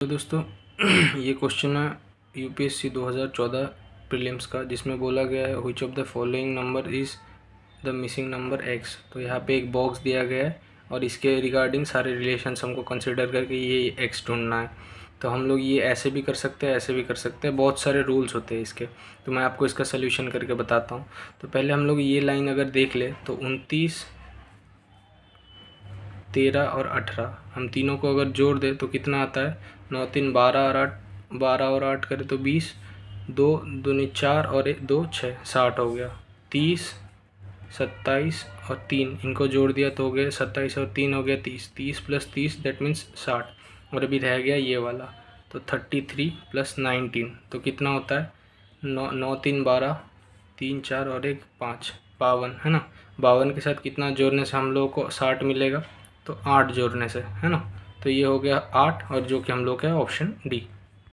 तो दोस्तों, ये क्वेश्चन है यूपीएससी 2014 प्रीलिम्स का, जिसमें बोला गया है which of the following number is the missing number x तो यहाँ पे एक बॉक्स दिया गया है, और इसके रिगार्डिंग सारे रिलेशंस हमको कंसिडर करके ये एक्स ढूंढना है। तो हम लोग ये ऐसे भी कर सकते हैं, ऐसे भी कर सकते हैं। बहुत सारे रूल्स होते हैं इसके। तो मैं आपको इसका सोल्यूशन करके बताता हूँ। तो पहले हम लोग ये लाइन अगर देख ले तो उनतीस तेरह और अठारह। हम तीनों को अगर जोड़ दें तो कितना आता है? नौ, तीन, बारह और आठ। बारह और आठ करें तो बीस। दो, दूनी चार और एक, दो छः साठ हो गया। तीस, सत्ताईस और तीन। इनको जोड़ दिया तो हो गया सत्ताईस और तीन हो गया तीस। तीस प्लस तीस दैट मीन्स साठ। और अभी रह गया ये वाला। तो थर्टी थ्री प्लस नाइनटीन तो कितना होता है? नौ नौ, तीन, बारह। तीन, चार और एक, पाँच। बावन, है ना? बावन के साथ कितना जोड़ने से हम लोगों को साठ मिलेगा? तो आठ जोड़ने से, है ना? तो ये हो गया आठ और जो कि हम लोग का ऑप्शन डी।